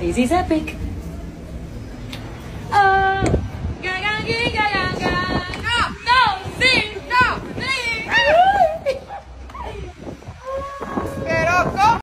Daisy's epic.